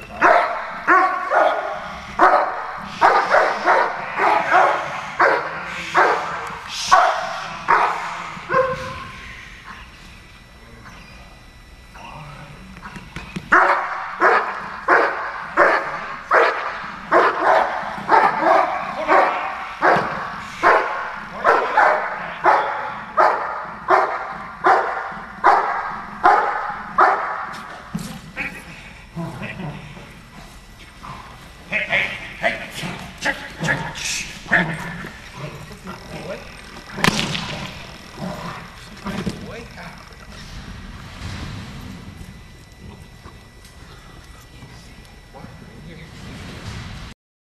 period.